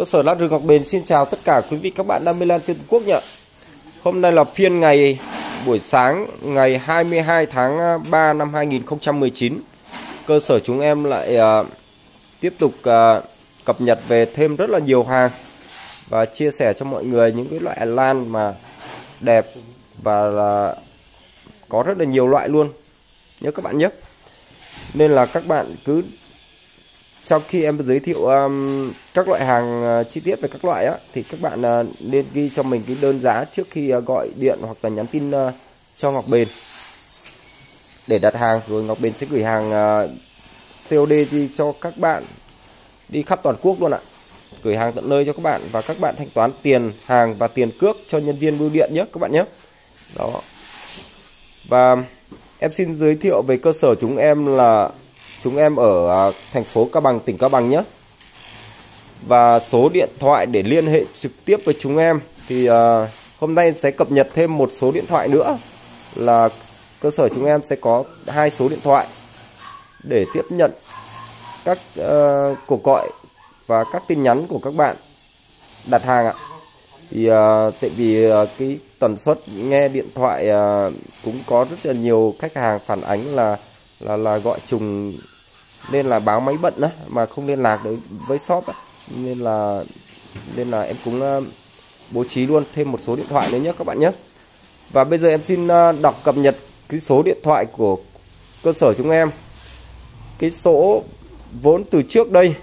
Cơ sở lát rừng Ngọc Bền xin chào tất cả quý vị các bạn đam mê lan trên toàn quốc nhỉ. Hôm nay là phiên ngày buổi sáng ngày 22 tháng 3 năm 2019. Cơ sở chúng em lại uh, tiếp tục uh, cập nhật về thêm rất là nhiều hàng và chia sẻ cho mọi người những cái loại lan mà đẹp và là có rất là nhiều loại luôn. Nhớ các bạn nhé. Nên là các bạn cứ sau khi em giới thiệu um, các loại hàng uh, chi tiết về các loại á thì các bạn uh, nên ghi cho mình cái đơn giá trước khi uh, gọi điện hoặc là nhắn tin uh, cho Ngọc Bền. Để đặt hàng rồi Ngọc Bền sẽ gửi hàng uh, COD cho các bạn đi khắp toàn quốc luôn ạ. Gửi hàng tận nơi cho các bạn và các bạn thanh toán tiền hàng và tiền cước cho nhân viên bưu điện nhé các bạn nhé. Đó. Và em xin giới thiệu về cơ sở chúng em là chúng em ở à, thành phố Cao Bằng, tỉnh Cao Bằng nhé. Và số điện thoại để liên hệ trực tiếp với chúng em thì à, hôm nay sẽ cập nhật thêm một số điện thoại nữa là cơ sở chúng em sẽ có hai số điện thoại để tiếp nhận các uh, cuộc gọi và các tin nhắn của các bạn đặt hàng ạ. Thì uh, tại vì uh, cái tần suất nghe điện thoại uh, cũng có rất là nhiều khách hàng phản ánh là là là gọi trùng nên là báo máy bận đó mà không liên lạc được với shop á. Nên là nên là em cũng ờ, bố trí luôn thêm một số điện thoại nữa nhé các bạn nhé và bây giờ em xin ờ, đọc cập nhật cái số điện thoại của cơ sở chúng em. Cái số vốn từ trước đây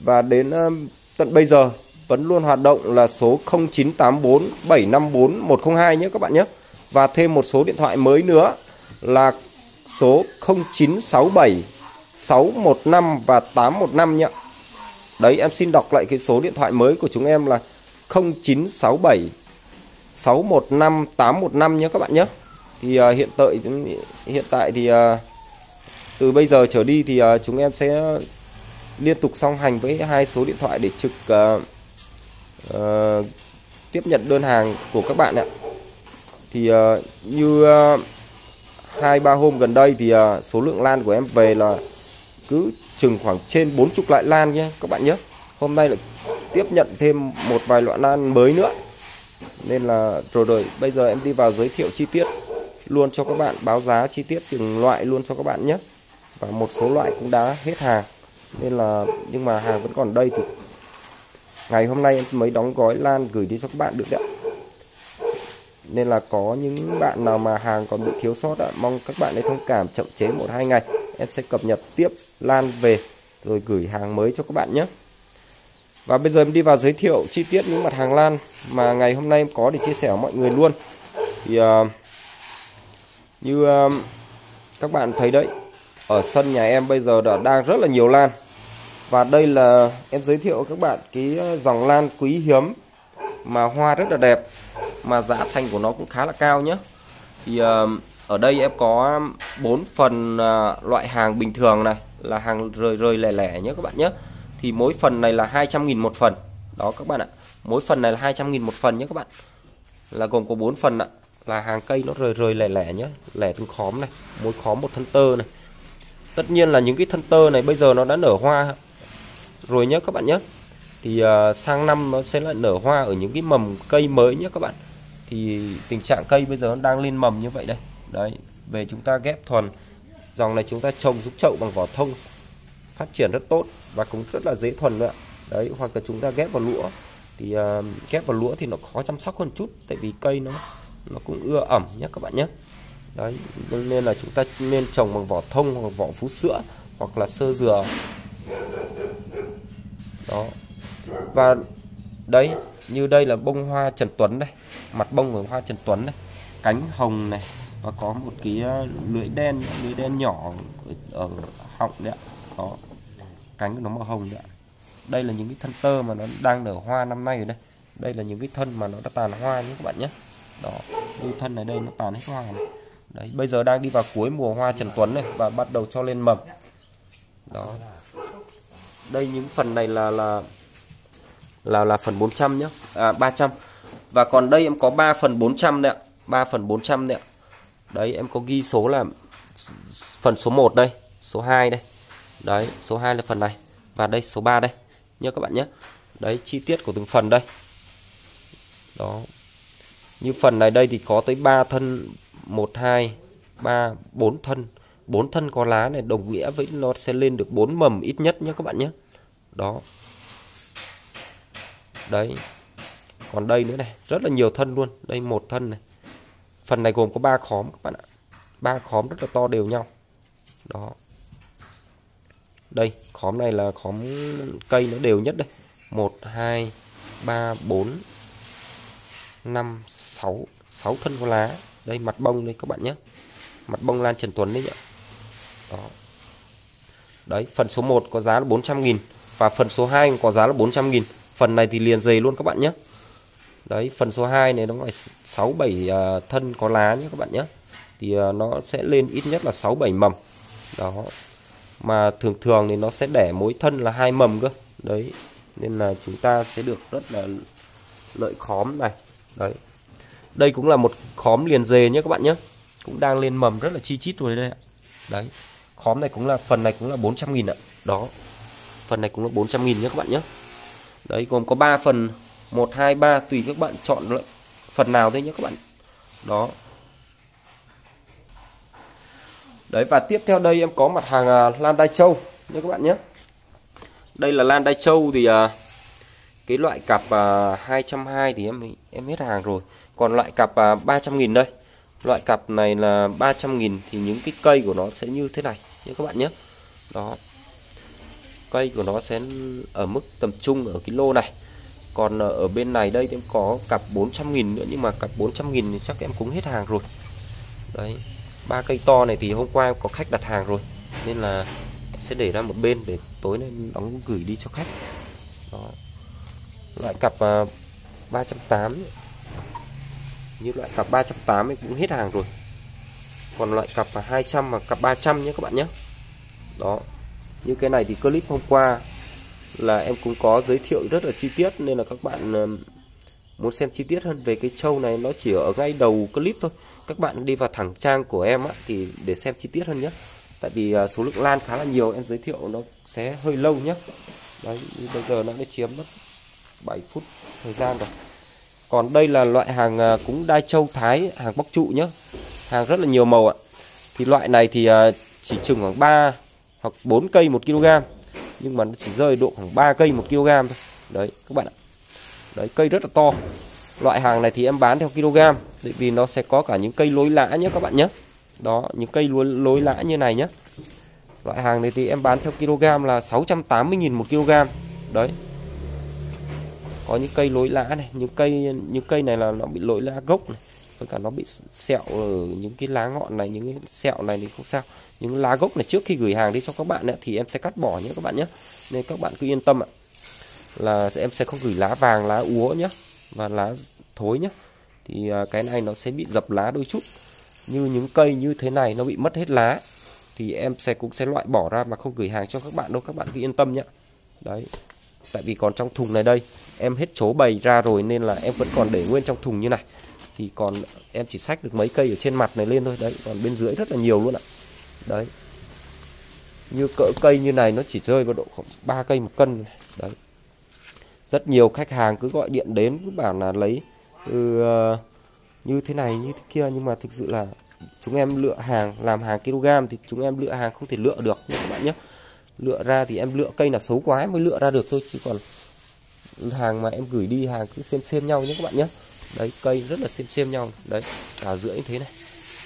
và đến ờ, tận bây giờ vẫn luôn hoạt động là số 0984 754 102 nhé các bạn nhé và thêm một số điện thoại mới nữa là số 0967 615 và 815 nhé. Đấy em xin đọc lại cái số điện thoại mới của chúng em là 0967 615 815 nhé các bạn nhé. Thì uh, hiện tại hiện tại thì uh, từ bây giờ trở đi thì uh, chúng em sẽ liên tục song hành với hai số điện thoại để trực uh, uh, tiếp nhận đơn hàng của các bạn ạ. Thì uh, như uh, hai ba hôm gần đây thì uh, số lượng lan của em về là cứ chừng khoảng trên 40 loại lan nhé, các bạn nhé. Hôm nay lại tiếp nhận thêm một vài loại lan mới nữa. Nên là, rồi rồi, bây giờ em đi vào giới thiệu chi tiết luôn cho các bạn, báo giá chi tiết từng loại luôn cho các bạn nhé. Và một số loại cũng đã hết hàng. Nên là, nhưng mà hàng vẫn còn đây thì ngày hôm nay em mới đóng gói lan gửi đi cho các bạn được đấy nên là có những bạn nào mà hàng còn bị thiếu sót ạ mong các bạn hãy thông cảm chậm chế một hai ngày. Em sẽ cập nhật tiếp lan về rồi gửi hàng mới cho các bạn nhé. Và bây giờ em đi vào giới thiệu chi tiết những mặt hàng lan mà ngày hôm nay em có để chia sẻ với mọi người luôn. Thì uh, như uh, các bạn thấy đấy ở sân nhà em bây giờ đã đang rất là nhiều lan. Và đây là em giới thiệu các bạn cái ờ, dòng lan quý hiếm mà hoa rất là đẹp mà giá thành của nó cũng khá là cao nhé thì uh, ở đây em có 4 phần uh, loại hàng bình thường này là hàng rời rời lẻ lẻ nhé các bạn nhé thì mỗi phần này là 200.000 một phần. Đó các bạn ạ. Mỗi phần này là 200.000 một phần nhé các bạn. Là gồm có 4 phần ạ là hàng cây nó rời rời lẻ lẻ nhé lẻ từng khóm này mỗi khóm một thân tơ này. Tất nhiên là những cái thân tơ này bây giờ nó đã nở hoa rồi nhé các bạn nhé thì uh, sang năm nó sẽ lại nở hoa ở những cái mầm cây mới nhé các bạn thì tình trạng cây bây giờ nó đang lên mầm như vậy đây. Đấy về chúng ta ghép thuần. Dòng này chúng ta trồng giúp chậu bằng vỏ thông phát triển rất tốt và cũng rất là dễ thuần nữa. Đấy hoặc là chúng ta ghép vào lũa. Thì uh, ghép vào lũa thì nó khó chăm sóc hơn chút tại vì cây nó nó cũng ưa ẩm nhé các bạn nhé đấy nên là chúng ta nên trồng bằng vỏ thông hoặc vỏ phú sữa hoặc là sơ dừa. Đó. Và đấy như đây là bông hoa Trần Tuấn đây mặt bông của hoa Trần Tuấn đây. Cánh hồng này và có một cái ờ, lưỡi đen lưỡi đen nhỏ ở, họng đấy ạ. Đó cánh của nó màu hồng đấy ạ. Đây là những cái thân tơ mà nó đang nở hoa năm nay rồi đây. Đây là những cái thân mà nó đã tàn hoa nhé các bạn nhé. Đó như thân này đây nó tàn hết hoa này. Đấy bây giờ đang đi vào cuối mùa hoa Trần Tuấn này và bắt đầu cho lên mầm. Đó. Đây những phần này là là là là phần 400 nhé à 300 và còn đây em có 3 phần 400 đấy ạ. 3 phần 400 đấy ạ. Đấy, em có ghi số là phần số 1 đây, số 2 đây. Đấy, số 2 là phần này. Và đây, số 3 đây. Nhớ các bạn nhé. Đấy, chi tiết của từng phần đây. Đó. Như phần này đây thì có tới 3 thân 1 2 3 4 thân. 4 thân có lá này, đồng nghĩa với nó sẽ lên được 4 mầm ít nhất nhé các bạn nhé. Đó đấy. Còn đây nữa này, rất là nhiều thân luôn. Đây một thân này. Phần này gồm có ba khóm các bạn ạ. Ba khóm rất là to đều nhau. Đó. Đây, khóm này là khóm cây nó đều nhất đây. Một, hai, ba, bốn, năm, sáu. Sáu thân có lá. Đây, mặt bông đây các bạn nhé. Mặt bông lan trần tuấn đấy nhỉ. Đó. Đấy, phần số 1 có giá là 400 nghìn và phần số 2 có giá là 400 nghìn phần này thì liền dày luôn các bạn nhé. Đấy phần số 2 này nó phải 6 7 uh, thân có lá nhé các bạn nhé. Thì uh, nó sẽ lên ít nhất là 6 7 mầm. Đó. Mà thường thường thì nó sẽ đẻ mỗi thân là hai mầm cơ. Đấy nên là chúng ta sẽ được rất là lợi khóm này. Đấy. Đây cũng là một khóm liền dề nhé các bạn nhé. Cũng đang lên mầm rất là chi chít rồi đây ạ. Đấy. Khóm này cũng là phần này cũng là 400 nghìn ạ. Đó. Phần này cũng là 400 nghìn nhé các bạn nhé đấy gồm có 3 phần. 1 2 3 tùy các bạn chọn phần nào thôi nhé các bạn. Đó. Đấy và tiếp theo đây em có mặt hàng à, lan đai châu nhé các bạn nhé. Đây là lan đai châu thì à, cái loại cặp à, uh, 220 thì em em hết hàng rồi. Còn loại cặp à, uh, 300.000 đây. Loại cặp này là 300.000 thì những cái cây của nó sẽ như thế này nhé các bạn nhé. Đó cây của nó sẽ ở mức tầm trung ở cái lô này. Còn ờ, ở bên này đây em có cặp 400 nghìn nữa nhưng mà cặp 400 nghìn thì chắc em cũng hết hàng rồi. Đấy ba cây to này thì hôm qua em có khách đặt hàng rồi nên là sẽ để ra một bên để tối nay đóng gửi đi cho khách. Đó. Loại cặp ờ, uh, 380 như loại cặp 380 cũng hết hàng rồi. Còn loại cặp ờ, 200 và cặp 300 nhé các bạn nhé. Đó như cái này thì clip hôm qua là em cũng có giới thiệu rất là chi tiết nên là các bạn muốn xem chi tiết hơn về cái trâu này nó chỉ ở ngay đầu clip thôi. Các bạn đi vào thẳng trang của em á, thì để xem chi tiết hơn nhé. Tại vì à, số lượng lan khá là nhiều em giới thiệu nó sẽ hơi lâu nhé. Đấy bây giờ nó đã chiếm mất 7 phút thời gian rồi. Còn đây là loại hàng à, cũng đai châu thái hàng bóc trụ nhé. Hàng rất là nhiều màu ạ. Thì loại này thì à, chỉ chừng khoảng 3 hoặc 4 cây 1 kg. Nhưng mà nó chỉ rơi độ khoảng 3 cây 1 kg thôi. Đấy các bạn ạ. Đấy cây rất là to. Loại hàng này thì em bán theo kg bởi vì nó sẽ có cả những cây lối lã nhé các bạn nhé đó những cây lối, lối lã như này nhé loại hàng này thì em bán theo kg là 680.000 một kg. Đấy. Có những cây lối lã này những cây những cây này là nó bị lối lã gốc này với cả nó bị sẹo ở những cái lá ngọn này những cái sẹo này thì không sao. Những lá gốc này trước khi gửi hàng đi cho các bạn ấy, thì em sẽ cắt bỏ nhé các bạn nhé. Nên các bạn cứ yên tâm ạ. Là em sẽ không gửi lá vàng lá úa nhé và lá thối nhé. Thì à, cái này nó sẽ bị dập lá đôi chút. Như những cây như thế này nó bị mất hết lá thì em sẽ cũng sẽ loại bỏ ra mà không gửi hàng cho các bạn đâu. Các bạn cứ yên tâm nhé. Đấy. Tại vì còn trong thùng này đây em hết chỗ bày ra rồi nên là em vẫn còn để nguyên trong thùng như này thì còn em chỉ sách được mấy cây ở trên mặt này lên thôi. Đấy còn bên dưới rất là nhiều luôn ạ. Đấy. Như cỡ cây như này nó chỉ rơi vào độ khoảng 3 cây một cân này. đấy. Rất nhiều khách hàng cứ gọi điện đến cứ bảo là lấy ừ, ờ, như thế này như thế kia nhưng mà thực sự là chúng em lựa hàng làm hàng kg thì chúng em lựa hàng không thể lựa được các bạn nhé. Lựa ra thì em lựa cây là xấu quá mới lựa ra được thôi chứ còn hàng mà em gửi đi hàng cứ xem xem nhau nhé các bạn nhé đấy, cây rất là xem xem nhau. Đấy cả rưỡi như thế này.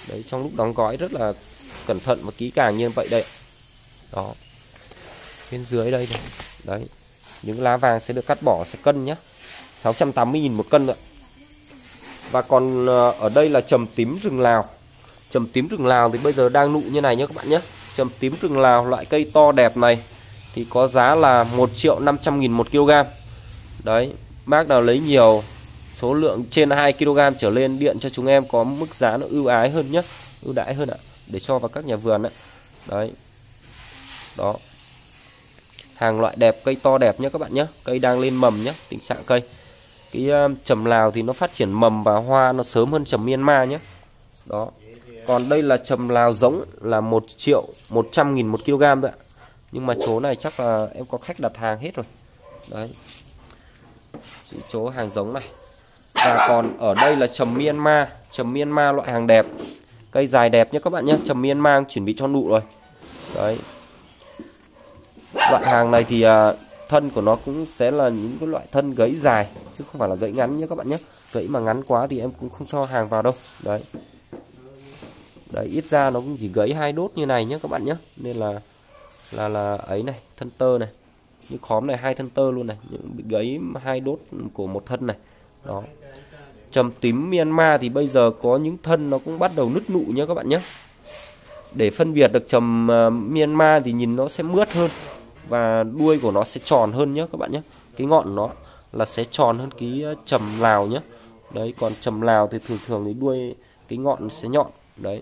Đấy, trong lúc đóng gói rất là cẩn thận và kỹ càng như vậy đây đó. Bên dưới đây này. Đấy, những lá vàng sẽ được cắt bỏ, sẽ cân nhé 680.000 một cân ạ. Và còn ờ, ở đây là trầm tím rừng Lào. Trầm tím rừng Lào thì bây giờ đang nụ như này nhé các bạn nhé trầm tím rừng Lào, loại cây to đẹp này, thì có giá là 1 triệu 500 nghìn một kg. Đấy, bác nào lấy nhiều số lượng trên 2 kg trở lên điện cho chúng em có mức giá nó ưu ái hơn nhé ưu đãi hơn ạ, để cho vào các nhà vườn đấy đấy. Đó. Hàng loại đẹp, cây to đẹp nhé các bạn nhé cây đang lên mầm nhé tình trạng cây. Cái ờ, trầm Lào thì nó phát triển mầm và hoa nó sớm hơn trầm Myanmar nhé đó. Còn đây là trầm Lào giống là 1 triệu 100 nghìn một kg thôi ạ. Nhưng mà chỗ này chắc là em có khách đặt hàng hết rồi. Đấy. Chỗ hàng giống này và còn ở đây là trầm Myanmar. Trầm Myanmar loại hàng đẹp. Cây dài đẹp nhé các bạn nhé. Trầm Myanmar chuẩn bị cho nụ rồi. Đấy. Loại hàng này thì à, thân của nó cũng sẽ là những cái loại thân gãy dài chứ không phải là gãy ngắn nhé các bạn nhé. Gãy mà ngắn quá thì em cũng không cho hàng vào đâu. Đấy. Đấy ít ra nó cũng chỉ gãy hai đốt như này nhé các bạn nhé. Nên là là là ấy này thân tơ này. Như khóm này hai thân tơ luôn này. Những bị gãy hai đốt của một thân này. Đó trầm tím Myanmar thì bây giờ có những thân nó cũng bắt đầu nứt nụ nhé các bạn nhé để phân biệt được trầm uh, Myanmar thì nhìn nó sẽ mướt hơn và đuôi của nó sẽ tròn hơn nhé các bạn nhé cái ngọn nó là sẽ tròn hơn cái ờ, trầm Lào nhé đấy còn trầm Lào thì thường thường thì đuôi cái ngọn sẽ nhọn đấy.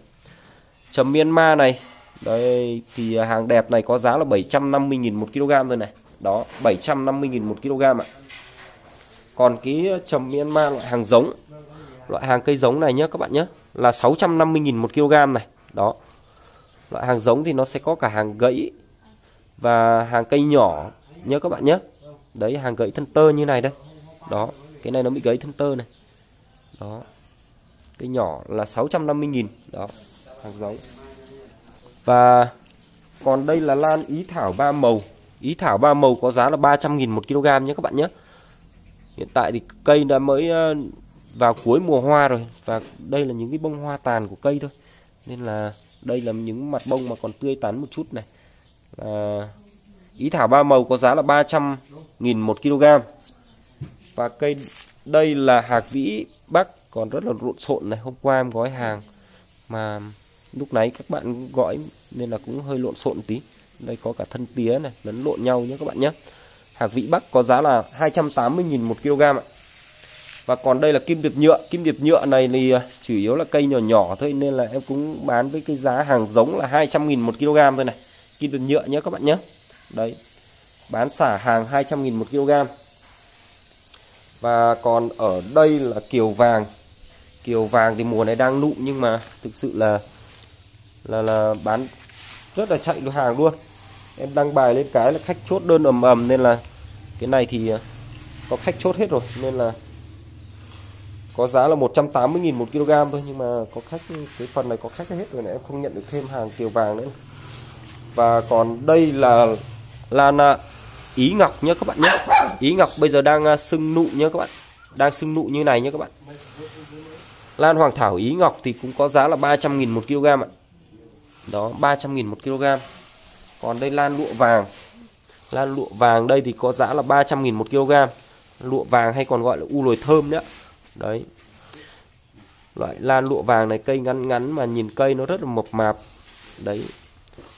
Trầm Myanmar này đây thì hàng đẹp này có giá là 750.000 một kg thôi này. Đó 750.000 một kg ạ còn cái ờ, trầm Myanmar loại hàng giống, loại hàng cây giống này nhé các bạn nhé là 650.000 một kg này. Đó, loại hàng giống thì nó sẽ có cả hàng gãy và hàng cây nhỏ nhớ các bạn nhé đấy, hàng gãy thân tơ như này đây. Đó, cái này nó bị gãy thân tơ này. Đó, cây nhỏ là 650.000 đó, hàng giống. Và còn đây là lan ý thảo ba màu. Ý thảo ba màu có giá là 300.000 một kg nhé các bạn nhé hiện tại thì cây đã mới ờ, vào cuối mùa hoa rồi và đây là những cái bông hoa tàn của cây thôi. Nên là đây là những mặt bông mà còn tươi tắn một chút này. À, ý thảo ba màu có giá là 300 nghìn một kg. Và cây đây là hạt vĩ bắc còn rất là lộn xộn này. Hôm qua em gói hàng mà lúc nãy các bạn gọi nên là cũng hơi lộn xộn tí. Đây có cả thân tía này lẫn lộn nhau nhé các bạn nhé hạc vị bắc có giá là 280.000 một kg ạ. Và còn đây là kim điệp nhựa. Kim điệp nhựa này thì à, chủ yếu là cây nhỏ nhỏ thôi, nên là em cũng bán với cái giá hàng giống là 200.000 một kg thôi này. Kim điệp nhựa nhé các bạn nhé. Đấy, bán xả hàng 200.000 một kg. Và còn ở đây là kiều vàng. Kiều vàng thì mùa này đang nụ, nhưng mà thực sự là là là bán rất là chạy được hàng luôn em đăng bài lên cái là khách chốt đơn ầm ầm, nên là cái này thì ờ, có khách chốt hết rồi, nên là có giá là 180.000 một kg thôi, nhưng mà có khách, cái phần này có khách hết rồi này, em không nhận được thêm hàng kiều vàng nữa. Và còn đây là lan ý ngọc nhé các bạn nhé ý ngọc bây giờ đang ờ, sưng nụ nhé các bạn, đang sưng nụ như này nhé các bạn. Lan hoàng thảo ý ngọc thì cũng có giá là 300.000 một kg ạ. Đó 300.000 một kg còn đây lan lụa vàng. Lan lụa vàng đây thì có giá là 300.000 một kg. Lụa vàng hay còn gọi là u lồi thơm nữa đấy. Loại lan lụa vàng này cây ngắn ngắn mà nhìn cây nó rất là mập mạp đấy.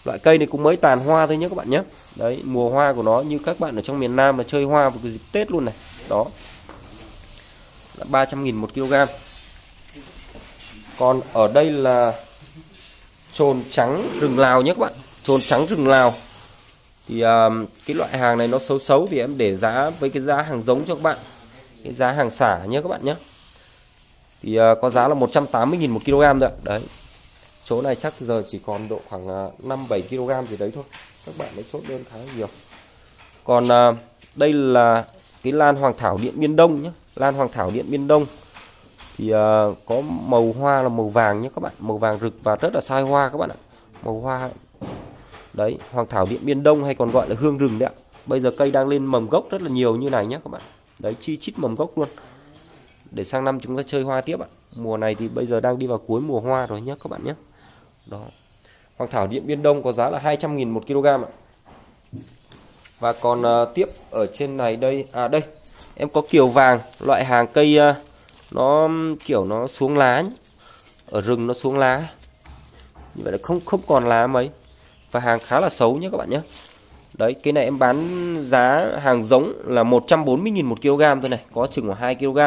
Loại cây này cũng mới tàn hoa thôi nhé các bạn nhé. Đấy, mùa hoa của nó như các bạn ở trong miền Nam là chơi hoa vào cái dịp Tết luôn này. Đó. 300.000 một kg. Còn ở đây là trồn trắng rừng Lào nhé các bạn trồn trắng rừng Lào. Thì um, cái loại hàng này nó xấu xấu thì em để giá với cái giá hàng giống cho các bạn. Cái giá hàng xả nhé các bạn nhé thì uh, có giá là 180.000 một kg rồi đấy. Chỗ này chắc giờ chỉ còn độ khoảng ờ, 5 7 kg gì đấy thôi. Các bạn mới chốt đơn khá nhiều. Còn uh, đây là cái lan hoàng thảo điện biên đông nhé lan hoàng thảo điện biên đông. Thì uh, có màu hoa là màu vàng nhé các bạn. Màu vàng rực và rất là sai hoa các bạn ạ. Màu hoa đấy hoàng thảo điện biên đông hay còn gọi là hương rừng đấy ạ. Bây giờ cây đang lên mầm gốc rất là nhiều như này nhé các bạn. Đấy chi chít mầm gốc luôn. Để sang năm chúng ta chơi hoa tiếp ạ. Mùa này thì bây giờ đang đi vào cuối mùa hoa rồi nhé các bạn nhé đó. Hoàng thảo điện biên đông có giá là 200.000 một kg ạ. Và còn uh, tiếp ở trên này đây à đây. Em có kiều vàng loại hàng cây uh, nó kiểu nó xuống lá ở rừng nó xuống lá. Như vậy là không không còn lá mấy và hàng khá là xấu nhé các bạn nhé. Đấy, cái này em bán giá hàng giống là 140.000 một kg thôi này. Có chừng khoảng 2 kg.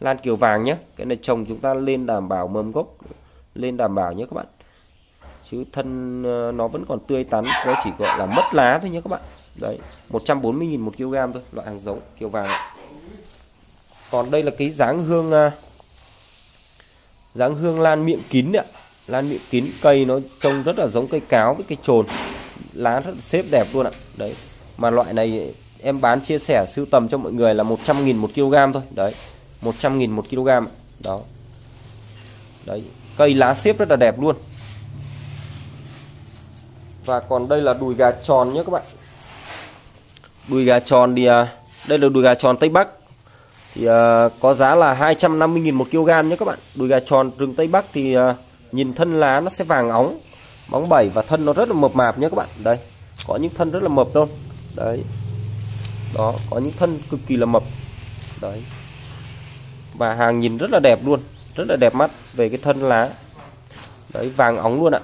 Lan kiều vàng nhé. Cái này trồng chúng ta lên đảm bảo mầm gốc, lên đảm bảo nhé các bạn. Chứ thân ờ, nó vẫn còn tươi tắn, nó chỉ gọi là mất lá thôi nhé các bạn. Đấy 140.000 một kg thôi, loại hàng giống, kiều vàng còn đây là cái dáng hương ờ, dáng hương lan miệng kín ạ lan miệng kín cây nó trông rất là giống cây cáo với cây trồn. Lá rất là xếp đẹp luôn ạ. Đấy. Mà loại này em bán chia sẻ sưu tầm cho mọi người là 100.000 một kg thôi. Đấy. 100.000 một kg đó. Đấy. Cây lá xếp rất là đẹp luôn. Và còn đây là đùi gà tròn nhé các bạn. Đùi gà tròn thì à, đây là đùi gà tròn Tây Bắc. Thì à, có giá là 250.000 một kg nhé các bạn. Đùi gà tròn rừng Tây Bắc thì à, nhìn thân lá nó sẽ vàng óng, bóng bảy và thân nó rất là mập mạp nhé các bạn. Đây, có những thân rất là mập luôn đấy. Đó, có những thân cực kỳ là mập. Đấy. Và hàng nhìn rất là đẹp luôn, rất là đẹp mắt về cái thân lá. Đấy, vàng óng luôn ạ.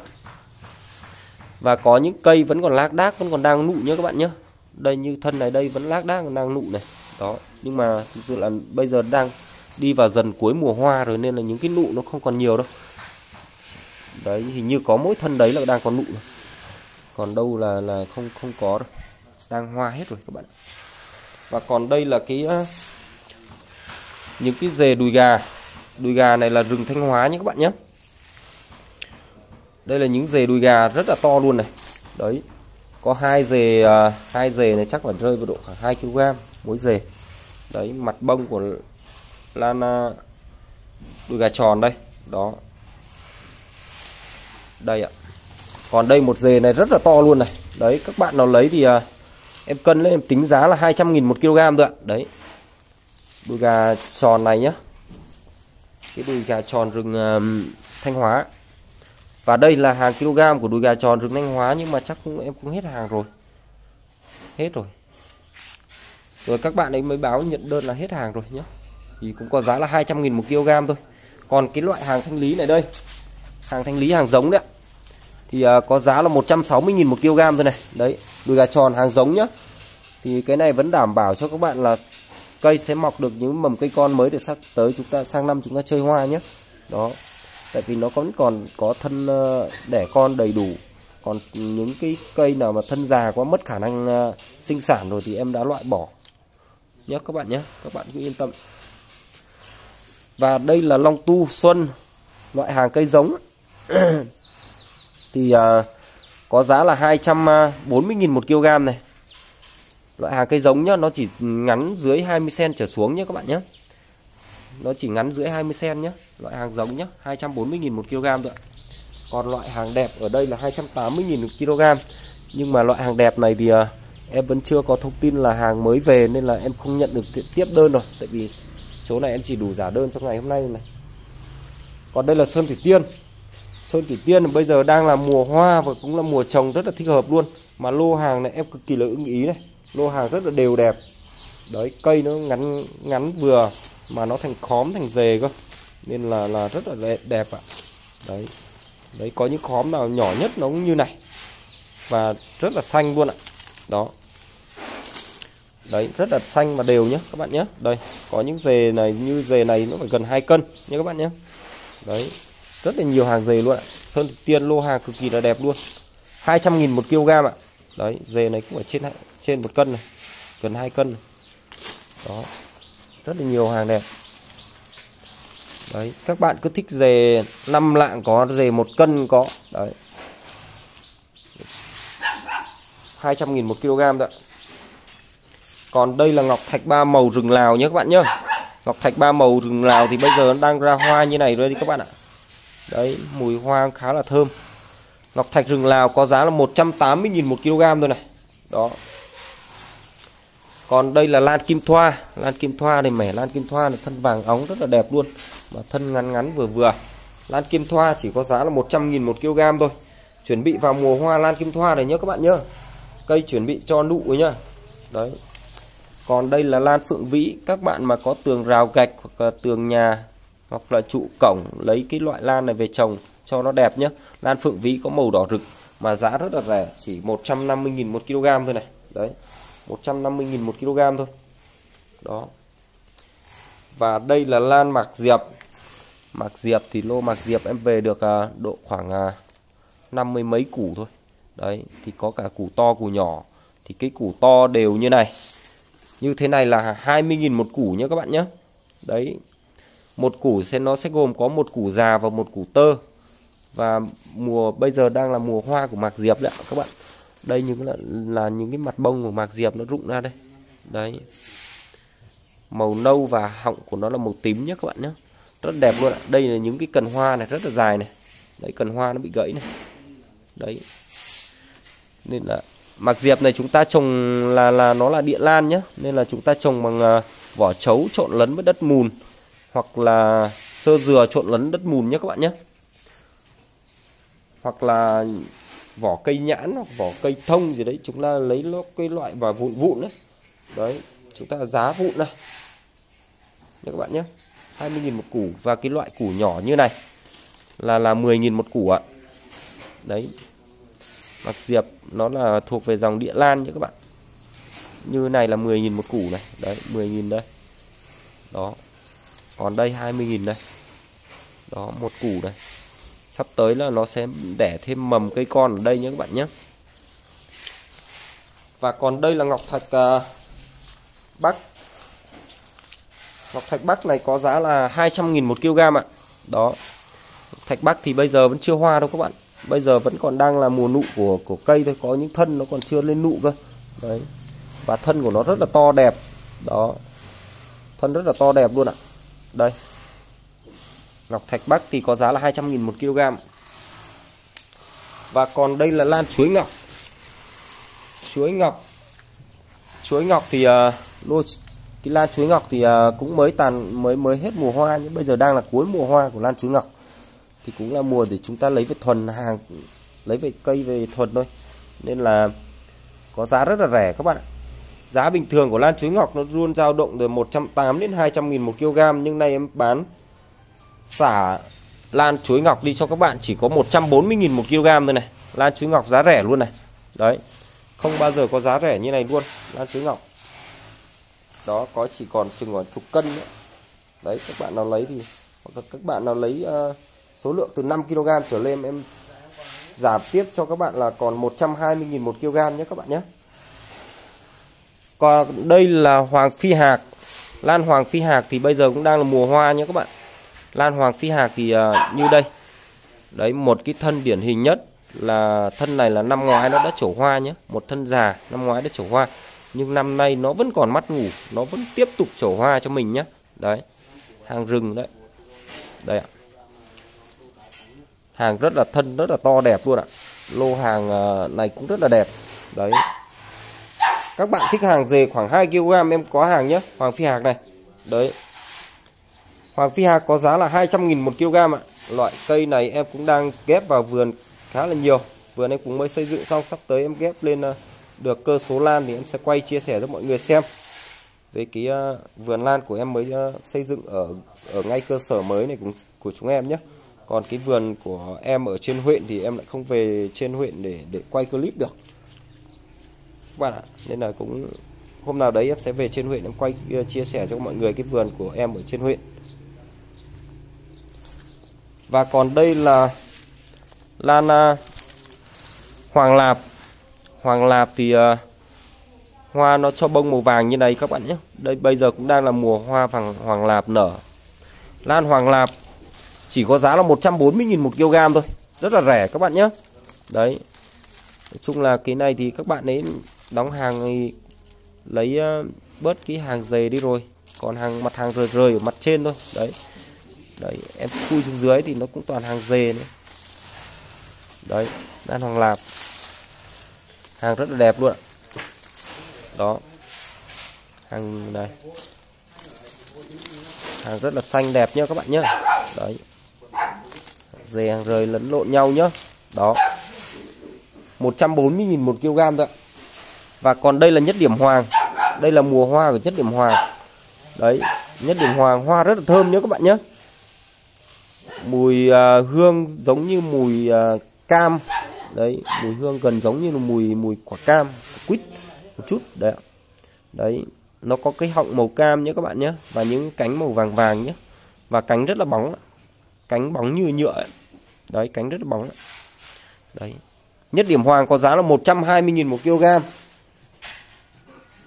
Và có những cây vẫn còn lác đác, vẫn còn đang nụ nhé các bạn nhé. Đây, như thân này đây vẫn lác đác còn đang nụ này. Đó, nhưng mà thực sự là bây giờ đang đi vào dần cuối mùa hoa rồi nên là những cái nụ nó không còn nhiều đâu đấy hình như có mỗi thân đấy là đang còn nụ rồi. còn đâu là là không không có rồi, đang hoa hết rồi các bạn. Và còn đây là cái những cái dề đùi gà. Đùi gà này là rừng thanh hóa nhé các bạn nhé. Đây là những dề đùi gà rất là to luôn này. Đấy có hai dề à, hai dề này chắc phải rơi vào độ khoảng 2 kg mỗi dề. Đấy mặt bông của lan đùi gà tròn đây. Đó đây ạ. Còn đây một dề này rất là to luôn này. Đấy các bạn nào lấy thì à, em cân lên em tính giá là 200.000 một kg thôi ạ. Đấy. Đùi gà tròn này nhá. Cái đùi gà tròn rừng uh, Thanh Hóa. Và đây là hàng kg của đùi gà tròn rừng Thanh Hóa nhưng mà chắc cũng em cũng hết hàng rồi. Hết rồi. Rồi các bạn ấy mới báo nhận đơn là hết hàng rồi nhé thì cũng có giá là 200.000 một kg thôi. Còn cái loại hàng thanh lý này đây hàng thanh lý hàng giống đấy thì uh, có giá là 160.000 một kg thôi này. Đấy đùi gà tròn hàng giống nhá. Thì cái này vẫn đảm bảo cho các bạn là cây sẽ mọc được những mầm cây con mới để sắp tới chúng ta sang năm chúng ta chơi hoa nhé đó tại vì nó vẫn còn có thân ờ, đẻ con đầy đủ. Còn những cái cây nào mà thân già quá mất khả năng ờ, sinh sản rồi thì em đã loại bỏ. Nhé các bạn nhé các bạn cứ yên tâm. Và đây là long tu xuân loại hàng cây giống. thì uh, có giá là 240.000 à, một kg này. Loại hàng cây giống nhá nó chỉ ngắn dưới 20 cm trở xuống nhé các bạn nhé nó chỉ ngắn dưới 20 cm nhé loại hàng giống nhé 240.000 một kg thôi còn loại hàng đẹp ở đây là 280.000 một kg. Nhưng mà loại hàng đẹp này thì uh, em vẫn chưa có thông tin là hàng mới về nên là em không nhận được tiếp đơn rồi. Tại vì số này em chỉ đủ giả đơn trong ngày hôm nay này. Còn đây là sơn thủy tiên sơn thủy tiên bây giờ đang là mùa hoa và cũng là mùa trồng rất là thích hợp luôn. Mà lô hàng này em cực kỳ là ưng ý này. Lô hàng rất là đều đẹp. Đấy cây nó ngắn ngắn vừa mà nó thành khóm thành dề cơ. Nên là là rất là đẹp, đẹp ạ. Đấy. Đấy có những khóm nào nhỏ nhất nó cũng như này. Và rất là xanh luôn ạ. Đó. Đấy rất là xanh và đều nhé các bạn nhé đây có những dề này như dề này nó phải gần 2 cân nhé các bạn nhé đấy rất là nhiều hàng dề luôn ạ. Sơn thủy tiên, lô hàng cực kỳ là đẹp luôn. 200.000 một kg ạ. Đấy, dề này cũng ở trên trên một cân này, gần 2 cân này. đó, rất là nhiều hàng đẹp. Đấy, các bạn cứ thích dề 5 lạng có, dề một cân có. Đấy. 200.000 một kg đó. Còn đây là ngọc thạch ba màu rừng Lào nhé các bạn nhé. Ngọc thạch ba màu rừng Lào thì bây giờ nó đang ra hoa như này rồi đi các bạn ạ đấy, mùi hoa khá là thơm. Ngọc thạch rừng Lào có giá là 180.000 một kg thôi này. Đó. Còn đây là lan kim thoa. Lan kim thoa này, mẻ lan kim thoa này, thân vàng óng rất là đẹp luôn. Mà thân ngắn ngắn vừa vừa. Lan kim thoa chỉ có giá là 100.000 một kg thôi. Chuẩn bị vào mùa hoa lan kim thoa này nhớ các bạn nhớ. Cây chuẩn bị cho nụ rồi nhá. Đấy. Còn đây là lan phượng vĩ. Các bạn mà có tường rào gạch hoặc là tường nhà hoặc là trụ cổng lấy cái loại lan này về trồng cho nó đẹp nhé lan phượng vĩ có màu đỏ rực mà giá rất là rẻ, chỉ 150.000 một kg thôi này. Đấy 150.000 một kg thôi. Đó. Và đây là lan mạc diệp. Mạc diệp thì lô mạc diệp em về được à, độ khoảng à, năm mươi mấy củ thôi. Đấy, thì có cả củ to, củ nhỏ. Thì cái củ to đều như này. Như thế này là 20.000 một củ nhé các bạn nhé đấy một củ sẽ nó sẽ gồm có một củ già và một củ tơ. Và mùa bây giờ đang là mùa hoa của mạc diệp đấy các bạn. Đây những là, là những cái mặt bông của mạc diệp nó rụng ra đây. Đấy. Màu nâu và họng của nó là màu tím nhé các bạn nhé. Rất đẹp luôn ạ. Đây là những cái cần hoa này rất là dài này. Đấy cần hoa nó bị gãy này. Đấy. Nên là mạc diệp này chúng ta trồng là là nó là địa lan nhé. Nên là chúng ta trồng bằng uh, vỏ chấu trộn lẫn với đất mùn hoặc là sơ dừa trộn lẫn đất mùn nhé các bạn nhé. Hoặc là vỏ cây nhãn hoặc vỏ cây thông gì đấy, chúng ta lấy nó cái loại và vụn vụn đấy đấy, chúng ta giá vụn này. Nhé các bạn nhé 20.000 một củ và cái loại củ nhỏ như này là là 10.000 một củ ạ. Đấy, mặc diệp nó là thuộc về dòng địa lan nhé các bạn. Như này là 10.000 một củ này, đấy 10.000 đây. Đó còn đây 20.000 đây. Đó một củ đây. Sắp tới là nó sẽ đẻ thêm mầm cây con ở đây nhé các bạn nhé. Và còn đây là ngọc thạch uh, bắc. Ngọc thạch bắc này có giá là 200.000 một kg ạ. Đó thạch bắc thì bây giờ vẫn chưa hoa đâu các bạn. Bây giờ vẫn còn đang là mùa nụ của của cây thôi. Có những thân nó còn chưa lên nụ cơ. Đấy. Và thân của nó rất là to đẹp. Đó. Thân rất là to đẹp luôn ạ đây. Ngọc thạch bắc thì có giá là 200.000 một kg. Và còn đây là lan chuối ngọc. Chuối ngọc. Chuối ngọc thì ờ, uh, lô cái lan chuối ngọc thì uh, cũng mới tàn mới mới hết mùa hoa nhưng bây giờ đang là cuối mùa hoa của lan chuối ngọc. Thì cũng là mùa để chúng ta lấy về thuần hàng lấy về cây về thuần thôi. Nên là có giá rất là rẻ các bạn giá bình thường của lan chuối ngọc nó luôn dao động từ 180 đến 200 nghìn một kg nhưng nay em bán xả lan chuối ngọc đi cho các bạn chỉ có 140 nghìn một kg thôi này. Lan chuối ngọc giá rẻ luôn này. Đấy không bao giờ có giá rẻ như này luôn lan chuối ngọc đó có chỉ còn chừng khoảng chục cân nữa. Đấy các bạn nào lấy thì các bạn nào lấy uh, số lượng từ 5 kg trở lên em giảm tiếp cho các bạn là còn 120.000 một kg nhé các bạn nhé còn đây là hoàng phi hạc. Lan hoàng phi hạc thì bây giờ cũng đang là mùa hoa nhé các bạn. Lan hoàng phi hạc thì uh, như đây. Đấy một cái thân điển hình nhất là thân này là năm ngoái nó đã trổ hoa nhé. Một thân già năm ngoái đã trổ hoa. Nhưng năm nay nó vẫn còn mắt ngủ nó vẫn tiếp tục trổ hoa cho mình nhé. Đấy hàng rừng đấy. Đây ạ. Hàng rất là thân rất là to đẹp luôn ạ. Lô hàng à, này cũng rất là đẹp. Đấy các bạn thích hàng dề khoảng 2 kg em có hàng nhé. Hoàng Phi Hạc này. Đấy. Hoàng Phi Hạc có giá là 200.000 một kg ạ. Loại cây này em cũng đang ghép vào vườn khá là nhiều. Vườn em cũng mới xây dựng xong sắp tới em ghép lên ờ, được cơ số lan thì em sẽ quay chia sẻ cho mọi người xem. Về cái uh, vườn lan của em mới uh, xây dựng ở ở ngay cơ sở mới này của, của chúng em nhé. Còn cái vườn của em ở trên huyện thì em lại không về trên huyện để để quay clip được bạn ạ. Nên là cũng hôm nào đấy em sẽ về trên huyện em quay ờ, chia sẻ cho mọi người cái vườn của em ở trên huyện. Và còn đây là lan uh, hoàng lạp. Hoàng lạp thì uh, hoa nó cho bông màu vàng như này các bạn nhé. Đây bây giờ cũng đang là mùa hoa vàng hoàng lạp nở. Lan hoàng lạp chỉ có giá là 140.000 một kg thôi. Rất là rẻ các bạn nhé. Đấy. Nói chung là cái này thì các bạn ấy đóng hàng thì lấy ờ, bớt cái hàng dày đi rồi. Còn hàng, mặt hàng rời rời ở mặt trên thôi. Đấy. Đấy, em khui xuống dưới thì nó cũng toàn hàng dề nữa. Đấy, đan hoàng lạp. Hàng rất là đẹp luôn ạ. Đó. Hàng này. Hàng rất là xanh đẹp nhá các bạn nhá. Đấy. Dề hàng rời lẫn lộn nhau nhá. Đó. 140.000 một kg thôi và còn đây là nhất điểm hoàng. Đây là mùa hoa của nhất điểm hoàng. Đấy nhất điểm hoàng hoa rất là thơm nhé các bạn nhé mùi uh, hương giống như mùi uh, cam. Đấy mùi hương gần giống như là mùi mùi quả cam quýt một chút đấy đấy nó có cái họng màu cam nhé các bạn nhé và những cánh màu vàng vàng nhé và cánh rất là bóng cánh bóng như nhựa ấy. đấy cánh rất là bóng đấy nhất điểm hoàng có giá là 120.000 một kg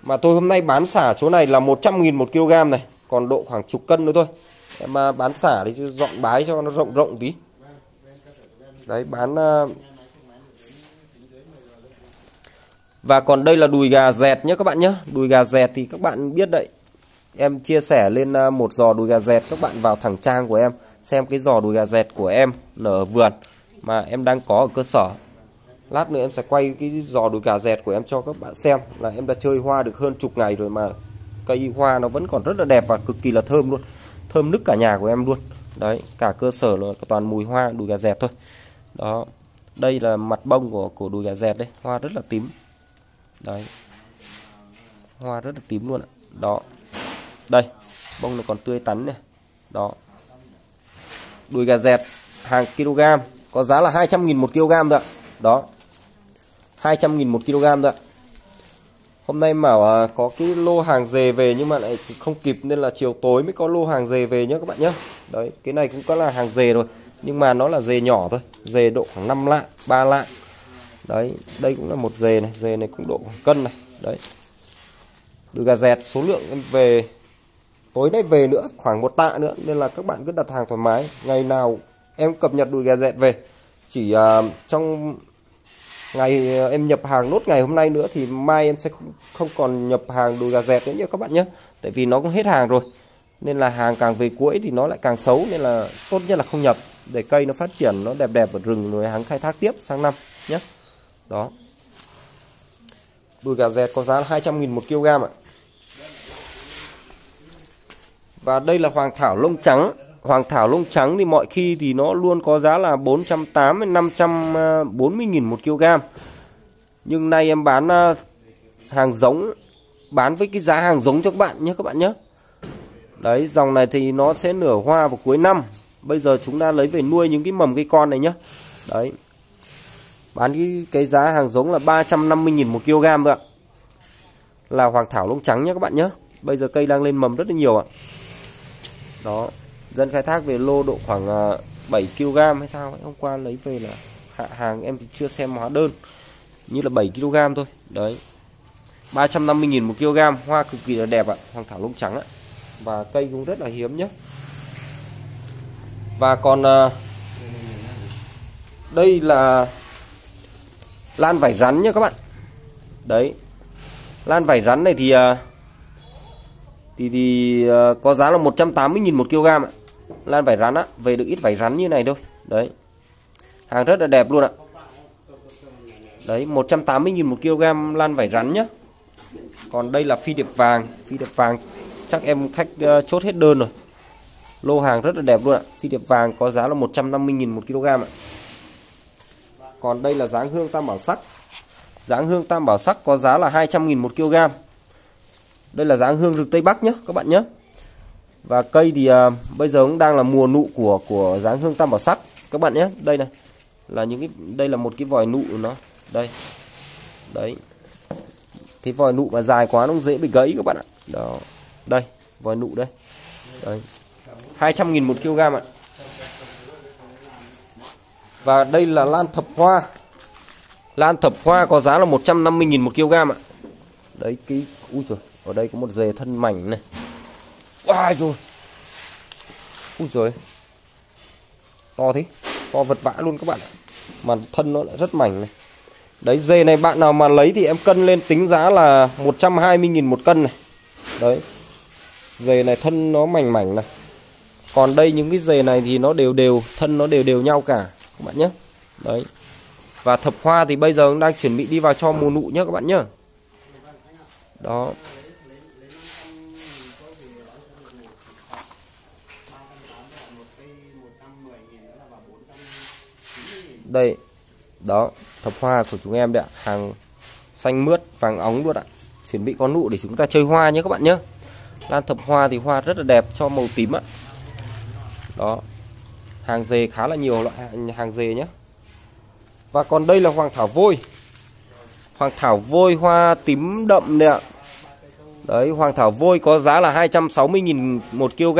mà tôi hôm nay bán xả chỗ này là 100.000 một kg này, còn độ khoảng chục cân nữa thôi. Em à, bán xả đi dọn bái cho nó rộng rộng tí. Đấy, bán à, và còn đây là đùi gà dẹt nhé các bạn nhé đùi gà dẹt thì các bạn biết đấy. Em chia sẻ lên à, một giò đùi gà dẹt, các bạn vào thẳng trang của em, xem cái giò đùi gà dẹt của em nở vườn mà em đang có ở cơ sở lát nữa em sẽ quay cái giò đùi gà dẹt của em cho các bạn xem là em đã chơi hoa được hơn chục ngày rồi mà cây hoa nó vẫn còn rất là đẹp và cực kỳ là thơm luôn. Thơm nức cả nhà của em luôn. Đấy, cả cơ sở là toàn mùi hoa, đùi gà dẹt thôi. Đó, đây là mặt bông của của đùi gà dẹt đấy. Hoa rất là tím. Đấy. Hoa rất là tím luôn ạ. Đó. Đây, bông nó còn tươi tắn này. Đó. Đùi gà dẹt hàng kg, có giá là 200.000 một kg thôi ạ. Đó. 200.000 một kg thôi ạ Hôm nay Bảo à, có cái lô hàng dề về nhưng mà lại không kịp nên là chiều tối mới có lô hàng dề về nhé các bạn nhé. Đấy, cái này cũng có là hàng dề rồi, nhưng mà nó là dề nhỏ thôi, dề độ khoảng 5 lạng, 3 lạng. Đấy, đây cũng là một dề này, dề này cũng độ khoảng cân này. Đấy. từ gà dẹt số lượng em về tối nay về nữa khoảng một tạ nữa nên là các bạn cứ đặt hàng thoải mái. Ngày nào em cập nhật đùi gà dẹt về chỉ uh, trong ngày ờ, em nhập hàng nốt ngày hôm nay nữa thì mai em sẽ không, không còn nhập hàng đùi gà dẹt nữa nhé các bạn nhé tại vì nó cũng hết hàng rồi nên là hàng càng về cuối thì nó lại càng xấu nên là tốt nhất là không nhập để cây nó phát triển nó đẹp đẹp ở rừng rồi hắn khai thác tiếp sang năm nhé đó. Đùi gà dẹt có giá là 200.000 một kg ạ. Và đây là hoàng thảo lông trắng hoàng thảo lông trắng thì mọi khi thì nó luôn có giá là 480 540 000 một kg. Nhưng nay em bán ờ, hàng giống bán với cái giá hàng giống cho các bạn nhé các bạn nhé. Đấy, dòng này thì nó sẽ nở hoa vào cuối năm. Bây giờ chúng ta lấy về nuôi những cái mầm cây con này nhé. Đấy. Bán cái cái giá hàng giống là 350 000 một kg thôi ạ. Là hoàng thảo lông trắng nhé các bạn nhé. Bây giờ cây đang lên mầm rất là nhiều ạ. Đó dân khai thác về lô độ khoảng à, 7 kg hay sao ấy. hôm qua lấy về là hạ hàng em thì chưa xem hóa đơn. Như là 7 kg thôi. Đấy. 350.000 một kg hoa cực kỳ là đẹp ạ. Hoàng thảo lông trắng ạ. Và cây cũng rất là hiếm nhé và còn à, đây là lan vải rắn nhé các bạn. Đấy. Lan vải rắn này thì à, thì thì à, có giá là 180.000 một kg ạ lan vải rắn á về được ít vải rắn như này thôi. Đấy. Hàng rất là đẹp luôn ạ. Đấy 180.000 một kg lan vải rắn nhá. Còn đây là phi điệp vàng. Phi điệp vàng chắc em khách uh, chốt hết đơn rồi. Lô hàng rất là đẹp luôn ạ. Phi điệp vàng có giá là 150.000 một kg ạ. Còn đây là dáng hương tam bảo sắc. Dáng hương tam bảo sắc có giá là 200.000 một kg. Đây là dáng hương rực tây bắc nhé các bạn nhé và cây thì à, bây giờ cũng đang là mùa nụ của của dáng hương tam bảo sắc. Các bạn nhé đây này. Là những cái đây là một cái vòi nụ nó. Đây. Đấy. Thì vòi nụ mà dài quá nó dễ bị gãy các bạn ạ. Đó. Đây vòi nụ đây. Đấy. 200.000 một kg ạ. Và đây là lan thập hoa. Lan thập hoa có giá là 150.000 một kg ạ. Đấy cái ui trời ở đây có một dề thân mảnh này. Ai rồi? Ui rồi To thế. To vật vã luôn các bạn ạ. Mà thân nó lại rất mảnh này. Đấy, dê này bạn nào mà lấy thì em cân lên tính giá là 120.000 một cân này. Đấy. Dề này thân nó mảnh mảnh này. Còn đây những cái dề này thì nó đều đều, Thân nó đều đều nhau cả, Các bạn nhé. Đấy. Và thập hoa thì bây giờ đang chuẩn bị đi vào cho mùa nụ nhé các bạn nhé Đó. Đây. Đó, thập hoa của chúng em đấy ạ. Hàng xanh mướt, vàng óng luôn ạ. Chuẩn bị con nụ để chúng ta chơi hoa nhé các bạn nhé. Lan thập hoa thì hoa rất là đẹp cho màu tím ạ. Đó, hàng dề khá là nhiều loại, hàng dề nhé. Và còn đây là hoàng thảo vôi. Hoàng thảo vôi hoa tím đậm đấy ạ. Đấy, hoàng thảo vôi có giá là 260.000 một kg.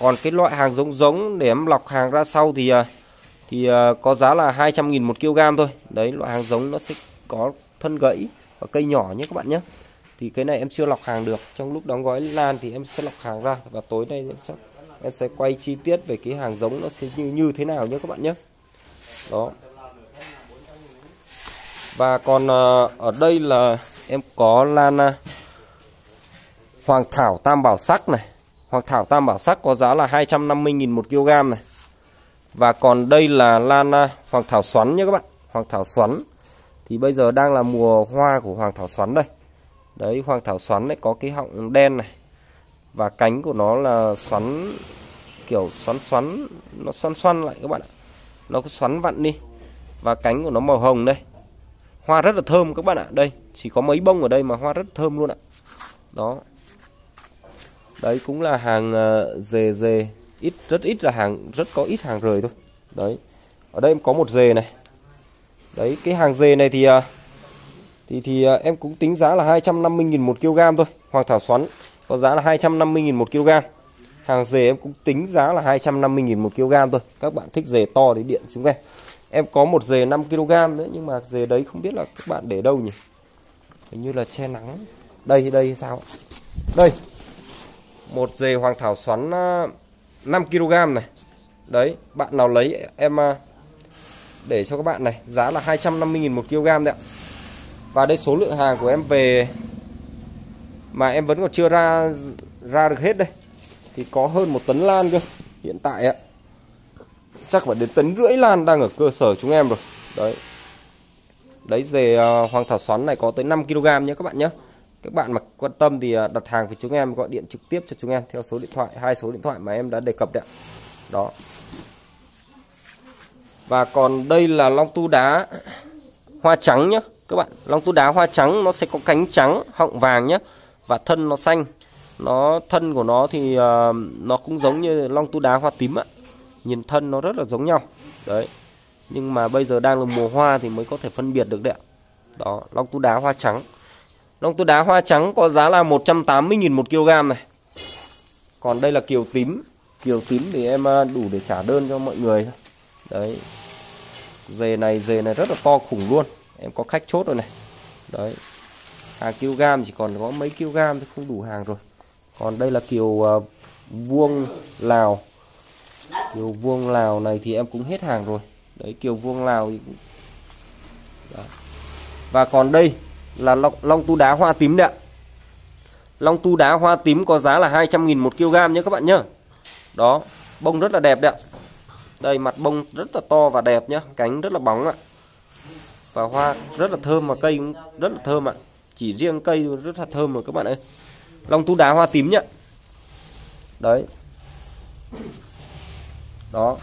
Còn cái loại hàng giống giống để em lọc hàng ra sau thì à, thì ờ, có giá là 200.000 một kg thôi. Đấy, loại hàng giống nó sẽ có thân gãy và cây nhỏ nhé các bạn nhé. Thì cái này em chưa lọc hàng được. Trong lúc đóng gói lan thì em sẽ lọc hàng ra và tối nay em sẽ em sẽ quay chi tiết về cái hàng giống nó sẽ như như thế nào nhé các bạn nhé. Đó. Và còn ờ, ở đây là em có lan ờ, Hoàng Thảo Tam Bảo Sắc này. Hoàng Thảo Tam Bảo Sắc có giá là 250.000 một kg này. Và còn đây là lan Hoàng Thảo Xoắn nhé các bạn. Hoàng Thảo Xoắn. Thì bây giờ đang là mùa hoa của Hoàng Thảo Xoắn đây. Đấy, Hoàng Thảo Xoắn đấy có cái họng đen này. Và cánh của nó là xoắn, kiểu xoắn xoắn, Nó xoắn xoắn lại các bạn ạ. Nó cứ xoắn vặn đi. Và cánh của nó màu hồng đây. Hoa rất là thơm các bạn ạ. Đây, chỉ có mấy bông ở đây mà hoa rất thơm luôn ạ. Đó. Đấy, cũng là hàng ờ, dề dề ít, Rất ít là hàng, Rất có ít hàng rời thôi Đấy Ở đây em có một dề này Đấy, cái hàng dề này thì à, Thì thì à, em cũng tính giá là 250.000 một kg thôi Hoàng thảo xoắn có giá là 250.000 một kg Hàng dề em cũng tính giá là 250.000 một kg thôi Các bạn thích dề to thì điện chúng em Em có một dề 5 kg nữa, nhưng mà dề đấy không biết là các bạn để đâu nhỉ. Hình như là che nắng. Đây đây, sao? Đây. Một dề hoàng thảo xoắn à, 5 kg này. Đấy, bạn nào lấy em à, để cho các bạn này, giá là 250.000 một kg đấy ạ. Và đây số lượng hàng của em về mà em vẫn còn chưa ra ra được hết đây. Thì có hơn một tấn lan cơ hiện tại ạ chắc phải đến tấn rưỡi lan đang ở cơ sở chúng em rồi đấy đấy dề à, hoàng thảo xoắn này có tới 5 kg nhé các bạn nhé các bạn mà quan tâm thì à, đặt hàng với chúng em gọi điện trực tiếp cho chúng em theo số điện thoại hai số điện thoại mà em đã đề cập đấy đó. Và còn đây là long tu đá hoa trắng nhé các bạn. Long tu đá hoa trắng nó sẽ có cánh trắng họng vàng nhé và thân nó xanh. Nó thân của nó thì uh, nó cũng giống như long tu đá hoa tím ạ. Nhìn thân nó rất là giống nhau. Đấy. Nhưng mà bây giờ đang là mùa hoa thì mới có thể phân biệt được đấy ạ. Đó long tu đá hoa trắng long tu đá hoa trắng có giá là 180.000 một kg này. Còn đây là kiều tím. Kiều tím thì em à, đủ để trả đơn cho mọi người. Đấy. Dề này dề này rất là to khủng luôn. Em có khách chốt rồi này. Đấy. Hàng kg chỉ còn có mấy kg thì không đủ hàng rồi. Còn đây là kiều uh, vuông lào. Kiều vuông lào này thì em cũng hết hàng rồi. Đấy kiều vuông lào thì cũng... Đó. và còn đây là long, long tu đá hoa tím đấy ạ. Long tu đá hoa tím có giá là 200.000 một kg nhé các bạn nhá, đó bông rất là đẹp đấy ạ. Đây mặt bông rất là to và đẹp nhá cánh rất là bóng ạ. Và hoa rất là thơm và cây cũng rất là thơm ạ. Chỉ riêng cây rất là thơm rồi các bạn ơi. Long tu đá hoa tím nhá đấy. Đó.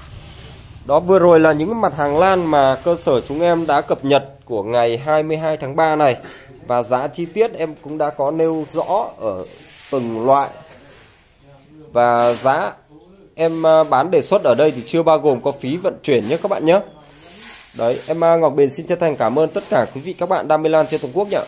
Đó vừa rồi là những mặt hàng lan mà cơ sở chúng em đã cập nhật của ngày 22 tháng 3 này và giá chi tiết em cũng đã có nêu rõ ở từng loại. Và giá em à, bán đề xuất ở đây thì chưa bao gồm có phí vận chuyển nhé các bạn nhé. Đấy, em à, Ngọc Bền xin chân thành cảm ơn tất cả quý vị các bạn đam mê lan trên toàn quốc nhé.